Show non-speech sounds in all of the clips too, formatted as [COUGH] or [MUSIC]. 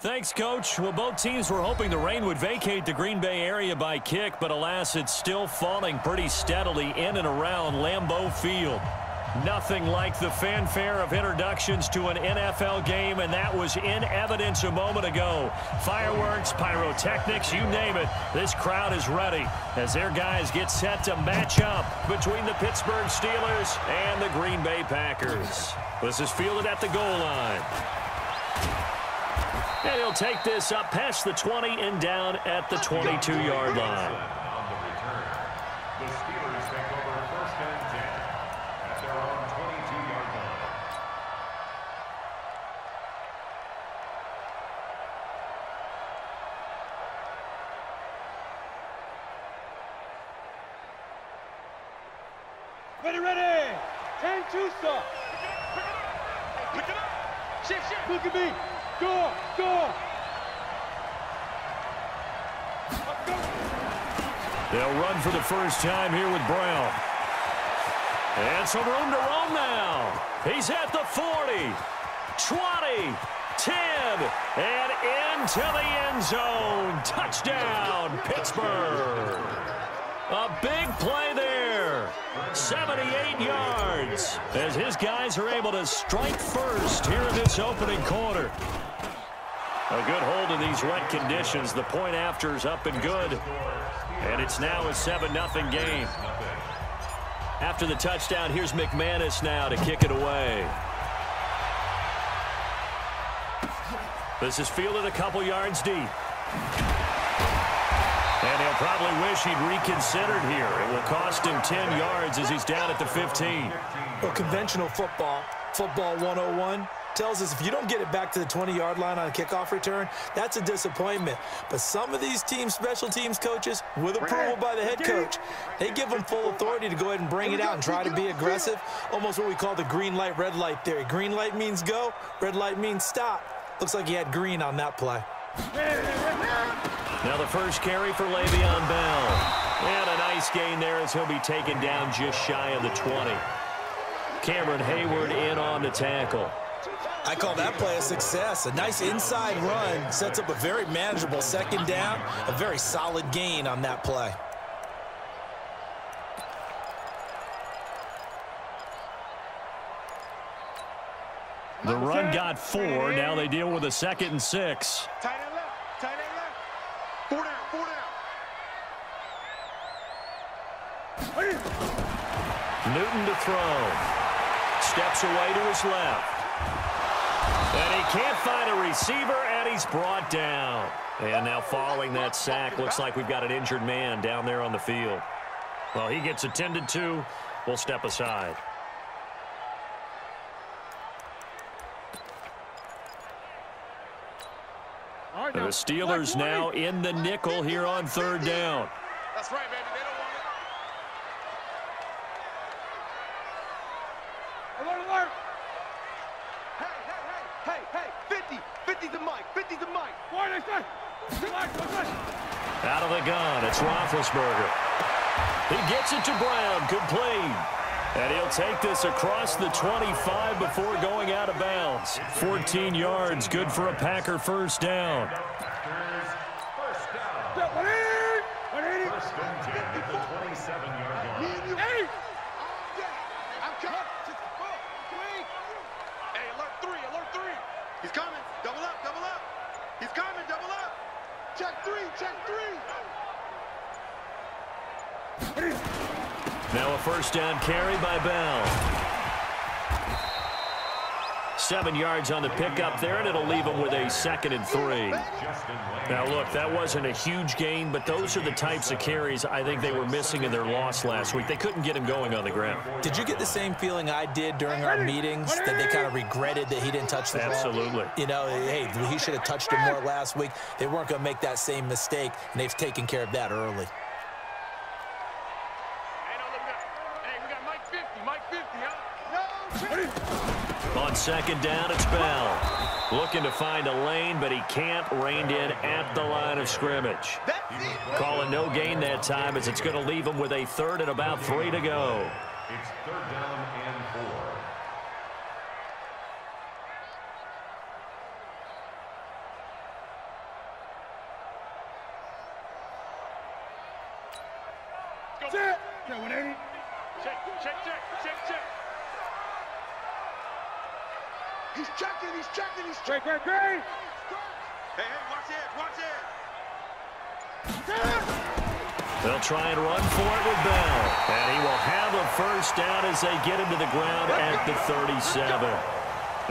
Thanks, Coach. Well, both teams were hoping the rain would vacate the Green Bay area by kick, but alas, it's still falling pretty steadily in and around Lambeau Field. Nothing like the fanfare of introductions to an NFL game, and that was in evidence a moment ago. Fireworks, pyrotechnics, you name it. This crowd is ready as their guys get set to match up between the Pittsburgh Steelers and the Green Bay Packers. This is fielded at the goal line. And he'll take this up past the 20 and down at the 22-yard line. Ready, ready. 10 2 stop. Pick it up. Shift, shift. Look at me. Go, go. For the first time here with Brown. And some room to roam now. He's at the 40, 20, 10, and into the end zone. Touchdown, Pittsburgh. A big play there. 78 yards as his guys are able to strike first here in this opening quarter. A good hold in these wet conditions. The point after is up and good. And it's now a 7-0 game. After the touchdown, here's McManus now to kick it away. This is fielded a couple yards deep. And he'll probably wish he'd reconsidered here. It will cost him 10 yards as he's down at the 15. Well, conventional football, football 101, tells us if you don't get it back to the 20-yard line on a kickoff return, that's a disappointment. But some of these team special teams coaches, with approval by the head coach, they give them full authority to go ahead and bring it out and try to be aggressive, almost what we call the green light, red light theory. Green light means go, red light means stop. Looks like he had green on that play. Now the first carry for Le'Veon Bell. And a nice gain there as he'll be taken down just shy of the 20. Cameron Heyward in on the tackle. I call that play a success. A nice inside run sets up a very manageable second down, a very solid gain on that play. The run got four. Now they deal with a second and six. Tight end left. Tight end left. Four down. Four down. Newton to throw. Steps away to his left. And he can't find a receiver, and he's brought down. And now following that sack, looks like we've got an injured man down there on the field. Well, he gets attended to. We'll step aside. The Steelers now in the nickel here on third down. That's right, baby. They don't want it. Alert, alert. Hey, hey, hey, hey, hey. 50. 50's the mic. 50's the mic. Why they say? Relax, relax. Out of the gun, it's Roethlisberger. He gets it to Brown. complete. And he'll take this across the 25 before going out of bounds. 14 yards, good for a Packer first down. Hey, alert three, alert three. He's coming. Double up, double up. He's coming, double up. Check three, check three. Now a first down carry by Bell. Seven yards on the pickup there, and it'll leave him with a second and three. Now, look, that wasn't a huge gain, but those are the types of carries I think they were missing in their loss last week. They couldn't get him going on the ground. Did you get the same feeling I did during our meetings that they kind of regretted that he didn't touch the ball? Absolutely. You know, hey, he should have touched it more last week. They weren't going to make that same mistake, and they've taken care of that early. second down, it's Bell. Looking to find a lane, but he can't. Reined in at the line of scrimmage. Calling no gain that time as it's going to leave him with a third and about three to go. It's third down and four. Check, check, check, check, check. He's checking, he's checking, he's checking. Great, great, great. Hey, hey, watch it, watch it. They'll try and run for it with Bell. And he will have a first down as they get him to the ground at the 37.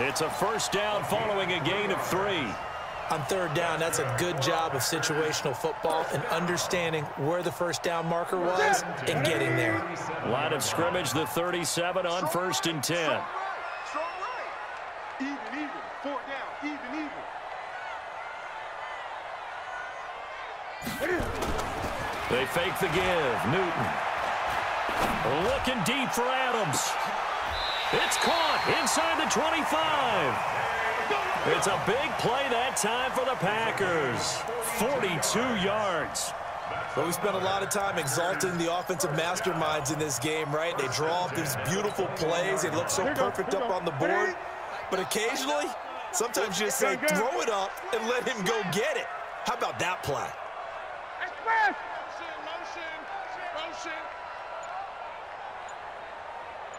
It's a first down following a gain of three. On third down, that's a good job of situational football and understanding where the first down marker was and getting there. Line of scrimmage, the 37 on first and 10. Strong right. Strong right. Even, even. Four down. Even, even. They fake the give. Newton. Looking deep for Adams. It's caught inside the 25. It's a big play that time for the Packers. 42 yards. But we spent a lot of time exalting the offensive masterminds in this game, right? They draw up these beautiful plays. They look so perfect up on the board. But occasionally, sometimes you just say, throw it up and let him go get it. How about that play? Express. Motion, motion, motion.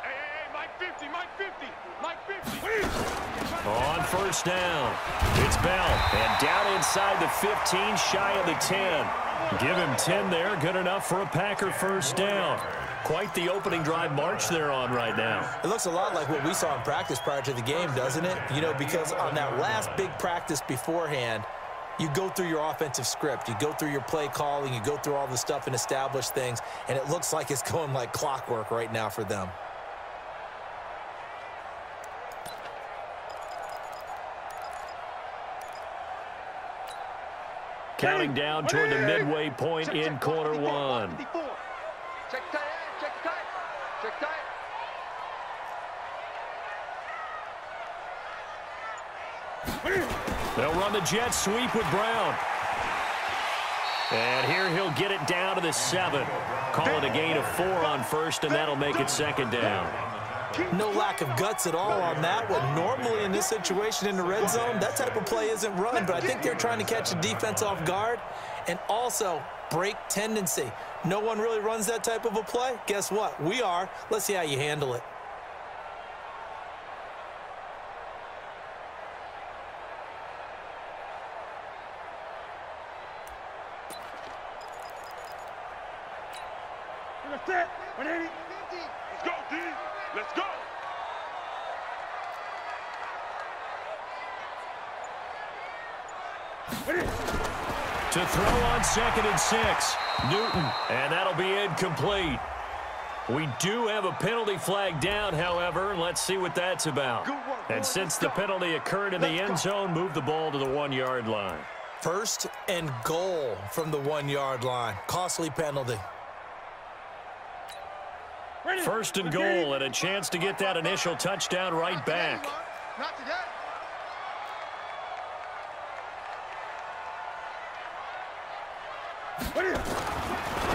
Hey, hey, hey, Mike 50, Mike 50, Mike 50. On first down, it's Bell. And down inside the 15, shy of the 10. Give him 10 there, good enough for a Packer first down. Quite the opening drive march they're on right now. It looks a lot like what we saw in practice prior to the game, doesn't it? You know, because on that last big practice beforehand, you go through your offensive script, you go through your play calling, you go through all the stuff and establish things, and it looks like it's [LAUGHS] going like clockwork right now for them. Counting down toward the midway point in quarter one. They'll run the jet sweep with Brown. And here he'll get it down to the seven. Call it a gain of four on first, and that'll make it second down. No lack of guts at all on that one. Normally in this situation in the red zone, that type of play isn't run, but I think they're trying to catch the defense off guard and also break tendency. No one really runs that type of a play. Guess what? We are. Let's see how you handle it. Let's set. 180. Let's go, D. Let's go. To throw on second and six, Newton, and that'll be incomplete. We do have a penalty flag down, however. Let's see what that's about. Good work, And boys. since the go. penalty occurred in the Let's end go. zone, move the ball to the one-yard line. First and goal from the one-yard line. Costly penalty. First and goal, and a chance to get that initial touchdown right back. Not today.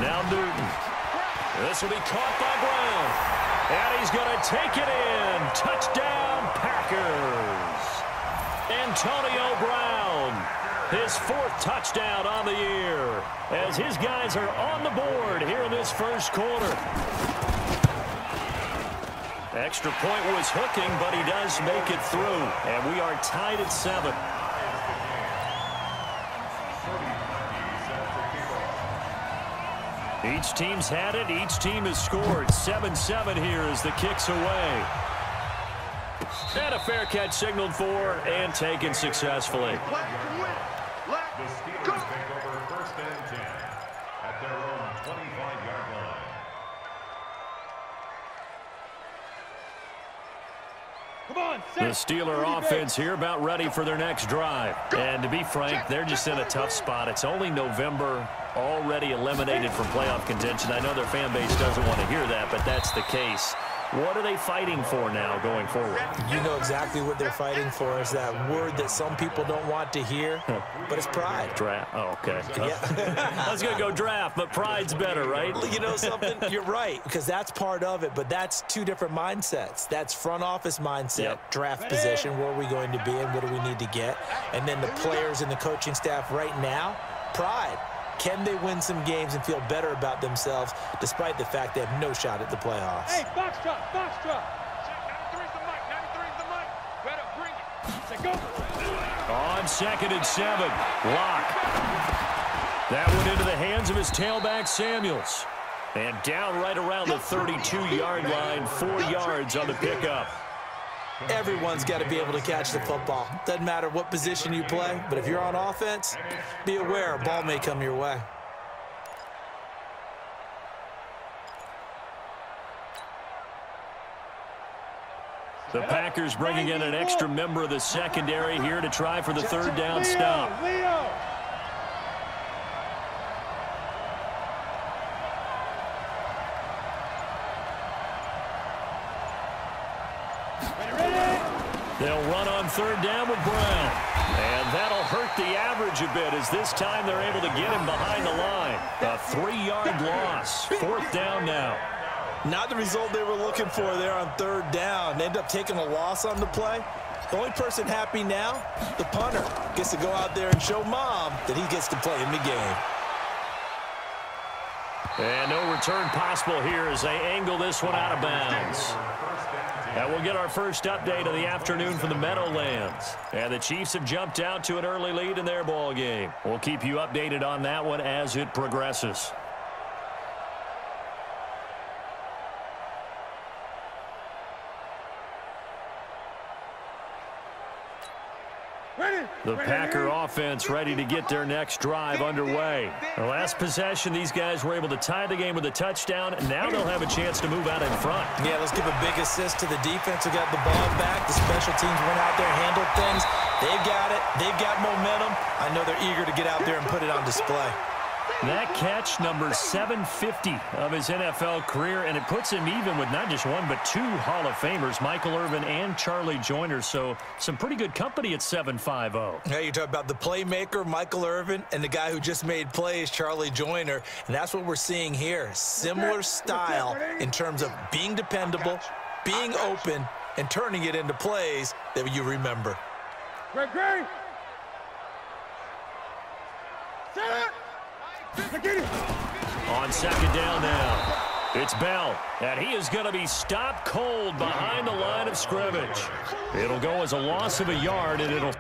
Now Newton. This will be caught by Brown. And he's going to take it in. Touchdown, Packers. Antonio Brown. His fourth touchdown on the year. As his guys are on the board here in this first quarter. Extra point was hooking, but he does make it through. And we are tied at seven. Each team's had it. Each team has scored. 7-7 here as the kicks away. And a fair catch signaled for and taken successfully. Black can win. Black, The go. Steelers take over first and 10 at their own 25-yard line. Come on, The set. Steeler offense here about ready for their next drive. And to be frank, they're just in a tough spot. It's only November, already eliminated from playoff contention. I know their fan base doesn't want to hear that, but that's the case. What are they fighting for now going forward? You know exactly what they're fighting for is that word that some people don't want to hear, but it's pride. Draft. Oh, okay. Yeah. [LAUGHS] I was going to go draft, but pride's better, right? You know something? [LAUGHS] You're right, because that's part of it, but that's two different mindsets. That's front office mindset, Yep. draft position, where are we going to be and what do we need to get? And then the players and the coaching staff right now, pride. Can they win some games and feel better about themselves despite the fact they have no shot at the playoffs? Hey, box drop, box drop. 93's the mic, 93's the mic. Better bring it. Go. On second and seven, Lock. That went into the hands of his tailback, Samuels. And down right around the 32-yard line, four yards on the pickup. Everyone's got to be able to catch the football. Doesn't matter what position you play, but if you're on offense, be aware a ball may come your way. The Packers bringing in an extra member of the secondary here to try for the third down stop. They'll run on third down with Brown. And that'll hurt the average a bit as this time they're able to get him behind the line. A three-yard loss. Fourth down now. Not the result they were looking for there on third down. They end up taking a loss on the play. The only person happy now, the punter, gets to go out there and show mom that he gets to play in the game. And no return possible here as they angle this one out of bounds. And we'll get our first update of the afternoon from the Meadowlands. And the Chiefs have jumped out to an early lead in their ball game. We'll keep you updated on that one as it progresses. Ready. The Packer offense ready to get their next drive underway. The last possession, these guys were able to tie the game with a touchdown, and now they'll have a chance to move out in front. Yeah, let's give a big assist to the defense who got the ball back. The special teams went out there handled things. They've got it. They've got momentum. I know they're eager to get out there and put it on display. That catch, number 750 of his NFL career, and it puts him even with not just one but two Hall of Famers, Michael Irvin and Charlie Joiner. So some pretty good company at 750. Now you talk about the playmaker, Michael Irvin, and the guy who just made plays, Charlie Joiner. And that's what we're seeing here. Similar style in terms of being dependable, being open, and turning it into plays that you remember. Greg, Greg. Set it. On second down now, it's Bell, and he is going to be stopped cold behind the line of scrimmage. It'll go as a loss of a yard, and it'll...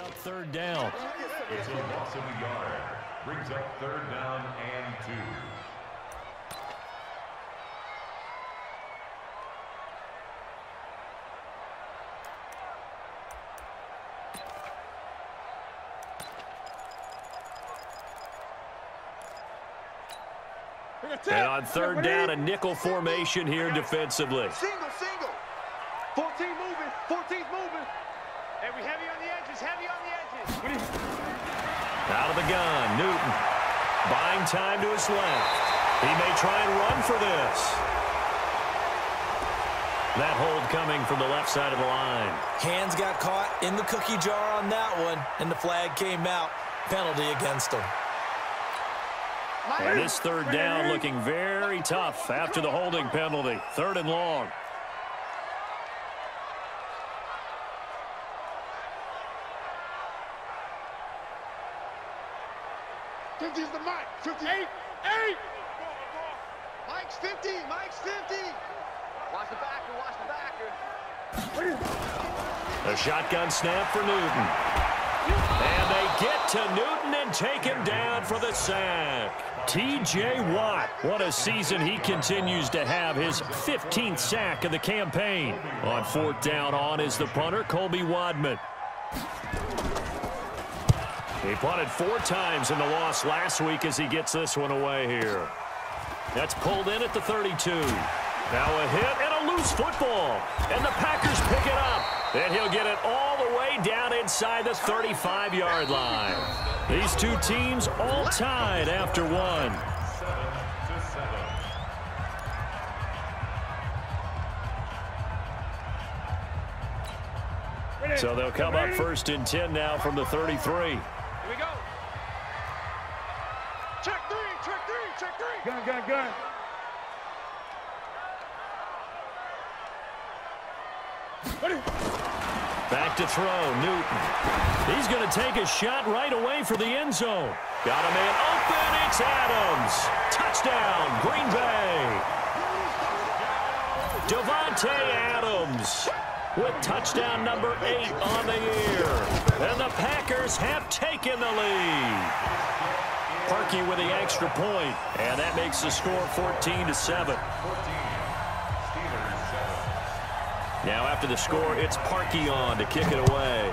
up third down. It's a loss of a yard. Brings up third down and two. And on third down, a nickel formation here defensively. Single, single. 14 moving. 14's moving. Hey, we heavy on the edges. Heavy on the edges. Out of the gun, Newton. Buying time to his left. He may try and run for this. That hold coming from the left side of the line. Hands got caught in the cookie jar on that one, and the flag came out. Penalty against them. And this third down looking very tough after the holding penalty. Third and long. 58. Eight. Mike's 50. Mike's 50. Watch the backer. Watch the backer. A shotgun snap for Newton. And they get to Newton and take him down for the sack. T.J. Watt, what a season he continues to have. His 15th sack of the campaign. On fourth down on is the punter, Colby Wadman. He punted four times in the loss last week as he gets this one away here. That's pulled in at the 32. Now a hit and a loose football. And the Packers pick it up. And he'll get it all the way down inside the 35-yard line. These two teams all tied after one. So they'll come up first and 10 now from the 33. Gun, gun, gun. Back to throw, Newton. He's going to take a shot right away for the end zone. Got a man open, it's Adams. Touchdown, Green Bay. Davante Adams with touchdown number eight on the year. And the Packers have taken the lead. Parkey with the extra point, and that makes the score 14 to 7. Now after the score, it's Parkey on to kick it away.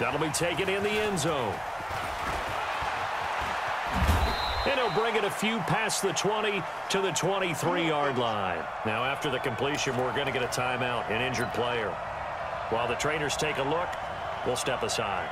That'll be taken in the end zone. And he'll bring it a few past the 20 to the 23-yard line. Now after the completion, we're going to get a timeout, an injured player. While the trainers take a look, we'll step aside.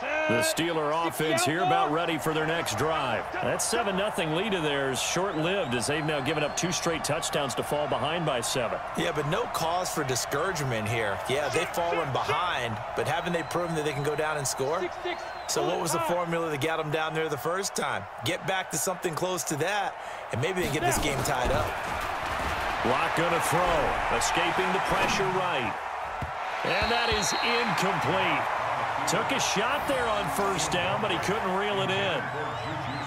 The Steeler offense here about ready for their next drive. That 7-0 lead of theirs short-lived as they've now given up two straight touchdowns to fall behind by seven. Yeah, but no cause for discouragement here. Yeah, they've fallen behind, but haven't they proven that they can go down and score? So what was the formula that got them down there the first time? Get back to something close to that, and maybe they get this game tied up. Lock going to throw. Escaping the pressure right. And that is incomplete. Took a shot there on first down, but he couldn't reel it in.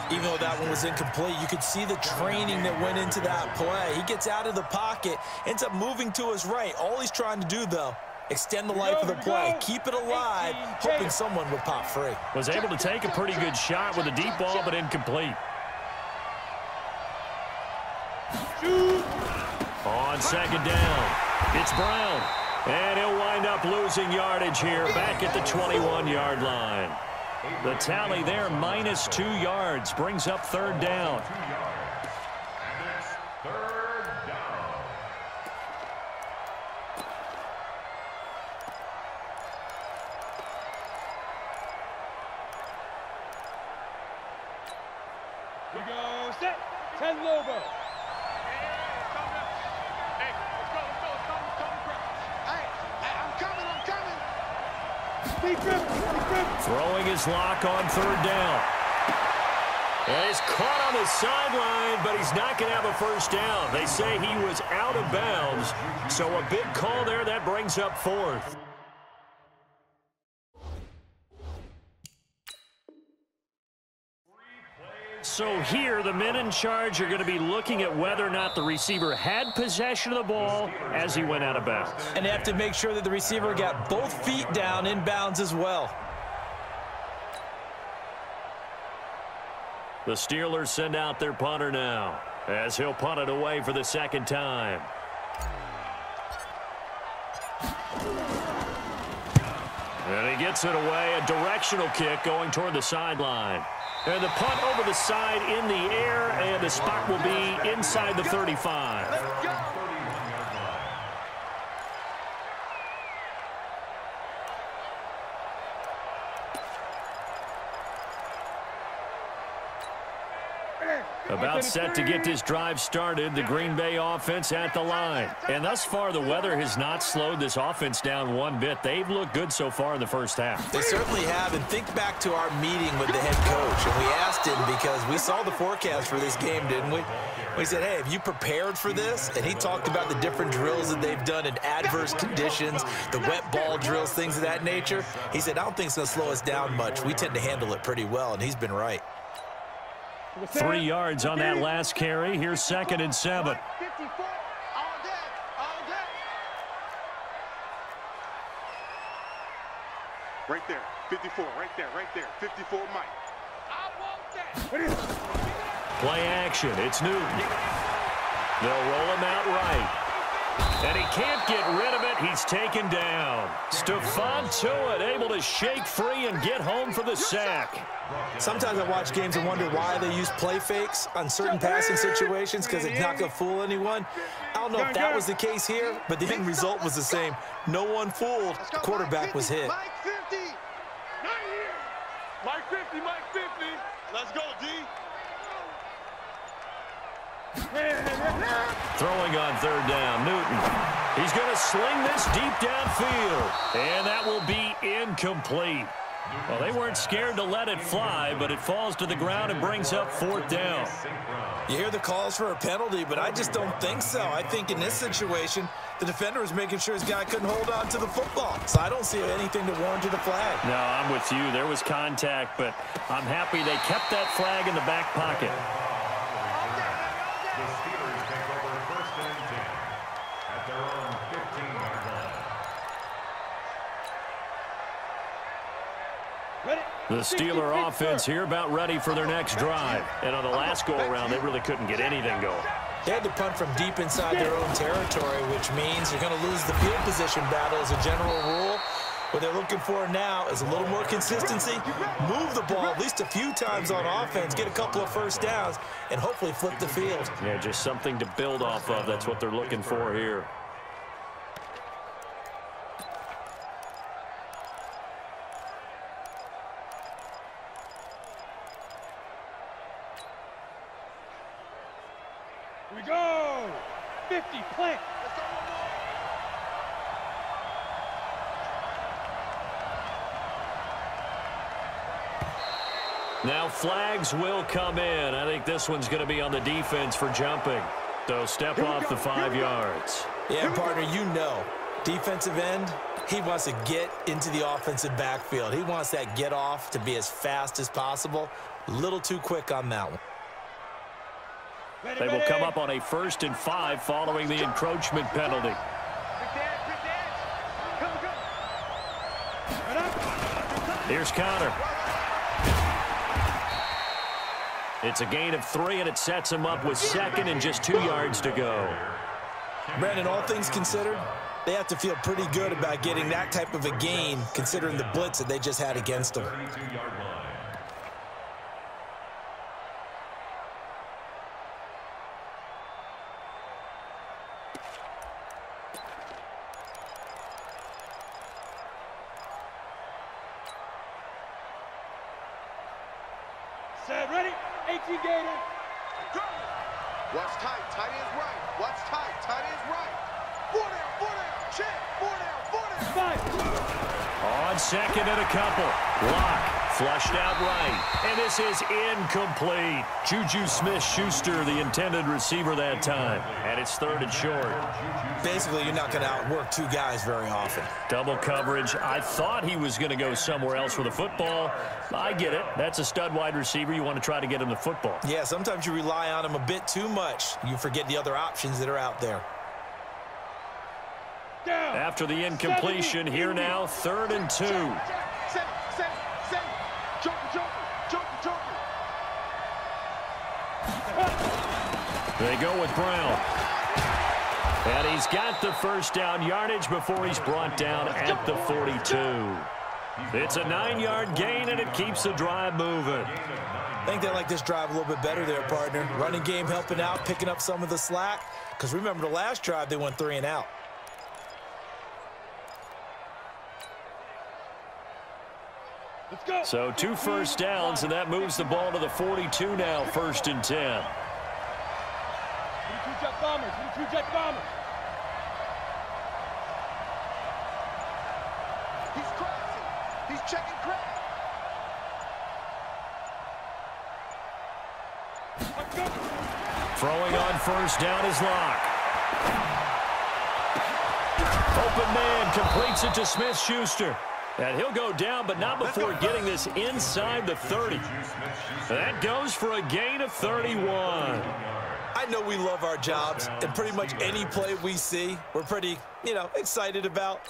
Even though that one was incomplete, you could see the training that went into that play. He gets out of the pocket, ends up moving to his right. All he's trying to do, though, extend the life of the play, keep it alive, hoping someone would pop free. Was able to take a pretty good shot with a deep ball, but incomplete. On second down, it's Brown. And he'll wind up losing yardage here back at the 21-yard line. The tally there, minus two yards, brings up third down. We go set. Ten Lobo. Throwing his lock on third down. And he's caught on the sideline, but he's not going to have a first down. They say he was out of bounds, so a big call there. That brings up fourth. So here, the men in charge are going to be looking at whether or not the receiver had possession of the ball as he went out of bounds. And they have to make sure that the receiver got both feet down in bounds as well. The Steelers send out their punter now as he'll punt it away for the second time. And he gets it away, a directional kick going toward the sideline. And the punt over the side in the air, and the spot will be inside the 35. About set to get this drive started, the Green Bay offense at the line. And thus far, the weather has not slowed this offense down one bit. They've looked good so far in the first half. They certainly have. And think back to our meeting with the head coach. And we asked him because we saw the forecast for this game, didn't we? We said, hey, have you prepared for this? And he talked about the different drills that they've done in adverse conditions, the wet ball drills, things of that nature. He said, I don't think it's going to slow us down much. We tend to handle it pretty well, and he's been right. Three yards on that last carry. Here's second and seven. 54 all day, all day. Right there, 54, right there, right there, 54 Mike. I want that. Play action. It's Newton. They'll roll him out right. And he can't get rid of it. He's taken down. Stephon Tuitt able to shake free and get home for the sack. Sometimes I watch games and wonder why they use play fakes on certain passing situations because it's not going to fool anyone. I don't know if that was the case here, but the end result was the same. No one fooled. The quarterback was hit. Mike 50. Not here. Mike 50, Mike 50. Let's go, D. Throwing on third down, Newton. He's going to sling this deep downfield. And that will be incomplete. Well, they weren't scared to let it fly, but it falls to the ground and brings up fourth down. You hear the calls for a penalty, but I just don't think so. I think in this situation, the defender was making sure his guy couldn't hold on to the football. So I don't see anything to warrant the flag. No, I'm with you. There was contact, but I'm happy they kept that flag in the back pocket. The Steelers take over first and 10 at their own 15-yard line. The Steeler offense here about ready for their next drive. And on the last go-around, they really couldn't get anything going. They had to punt from deep inside their own territory, which means you're going to lose the field position battle as a general rule. What they're looking for now is a little more consistency, move the ball at least a few times on offense, get a couple of first downs, and hopefully flip the field. Yeah, just something to build off of. That's what they're looking for. Here we go. 50, plant. Now flags will come in. I think this one's going to be on the defense for jumping. So step off the five yards. Yeah, partner, you know, defensive end, he wants to get into the offensive backfield. He wants that get off to be as fast as possible. A little too quick on that one. They will come up on a first and five following the encroachment penalty. Here's dance, It's a gain of three, and it sets him up with second and just two yards to go. Brandon, all things considered, they have to feel pretty good about getting that type of a gain considering the blitz that they just had against them. 32-yard line. Set, ready? 18 Gator. Go. Watch tight, tight ends right. Watch tight, tight ends right. Four down, four down, check, four down, four down. Five. On second and a couple. Lock flushed out right. And this is incomplete. Juju Smith-Schuster, the intended receiver that time. And it's third and short. Basically, you're not going to outwork two guys very often. Double coverage. I thought he was going to go somewhere else with the football. I get it. That's a stud wide receiver. You want to try to get him the football. Yeah, sometimes you rely on him a bit too much. You forget the other options that are out there. Down. After the incompletion, here now, third and two. They go with Brown. And he's got the first down yardage before he's brought down at the 42. It's a nine-yard gain, and it keeps the drive moving. I think they like this drive a little bit better there, partner. Running game helping out, picking up some of the slack. Because remember, the last drive, they went three and out. Let's go. So two first downs, and that moves the ball to the 42 now, first and 10. 22 jet bombers. 22 jet bombers. He's crossing. He's checking crack. Throwing on first down is Lock. Open man completes it to Smith-Schuster. And he'll go down, but not before getting this inside the 30. That goes for a gain of 31. I know we love our jobs, and pretty much any play we see, we're pretty, you know, excited about.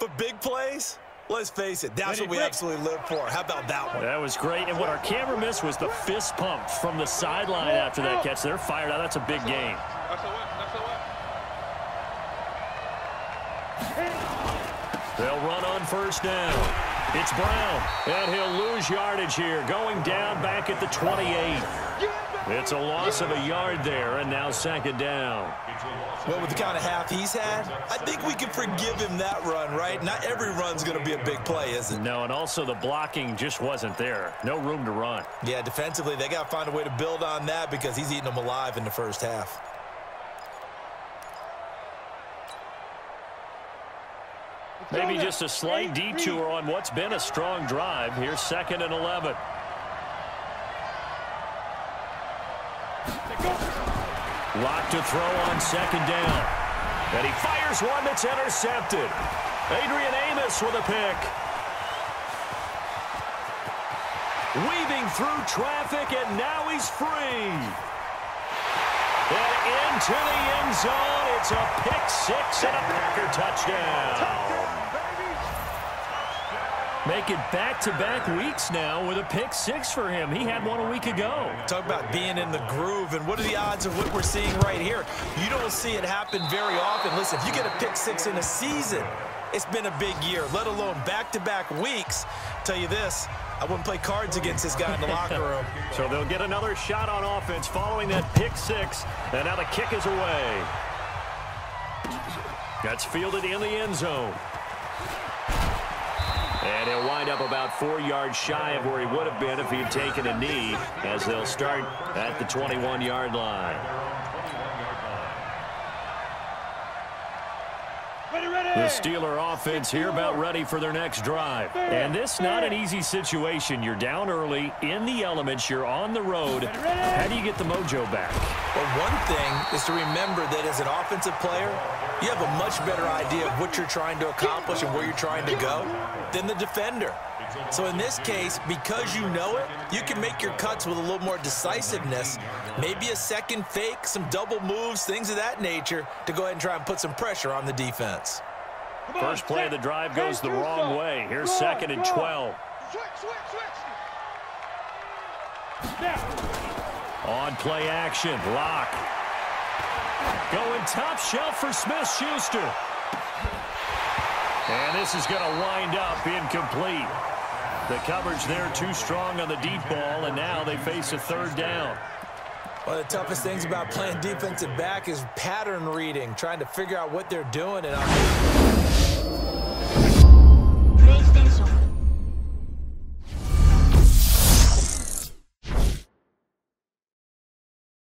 But big plays, let's face it, that's what we absolutely live for. How about that one? That was great. And what our camera missed was the fist pump from the sideline after that catch. They're fired out. That's a big game. That's the way. That's the way. They'll run on first down. It's Brown, and he'll lose yardage here, going down back at the 28. It's a loss of a yard there, and now second down. Well, with the kind of half he's had, I think we can forgive him that run, right? Not every run's going to be a big play, is it? No, and also the blocking just wasn't there. No room to run. Yeah, defensively, they got to find a way to build on that because he's eating them alive in the first half. Maybe just a slight detour on what's been a strong drive. Here's second and 11. Lock to throw on second down. And he fires one that's intercepted. Adrian Amos with a pick. Weaving through traffic, and now he's free. And into the end zone, it's a pick six and a Packer touchdown. Make it back-to-back -back weeks now with a pick six for him. He had one a week ago. Talk about being in the groove, and what are the odds of what we're seeing right here? You don't see it happen very often. Listen, if you get a pick six in a season, it's been a big year, let alone back-to-back -back weeks. Tell you this, I wouldn't play cards against this guy in the locker room. [LAUGHS] so they'll get another shot on offense following that pick six, and now the kick is away. That's fielded in the end zone. And he'll wind up about four yards shy of where he would have been if he had taken a knee as they'll start at the 21-yard line. The Steeler offense here about ready for their next drive. And this not an easy situation. You're down early, in the elements, you're on the road. How do you get the mojo back? Well, one thing is to remember that as an offensive player, you have a much better idea of what you're trying to accomplish and where you're trying to go than the defender. So in this case, because you know it, you can make your cuts with a little more decisiveness, maybe a second fake, some double moves, things of that nature, to go ahead and try and put some pressure on the defense. First play of the drive goes the wrong way. Here's second and 12. On play action, lock. Going top shelf for Smith-Schuster. And this is going to wind up incomplete. The coverage there too strong on the deep ball, and now they face a third down. One of the toughest things about playing defensive back is pattern reading, trying to figure out what they're doing. And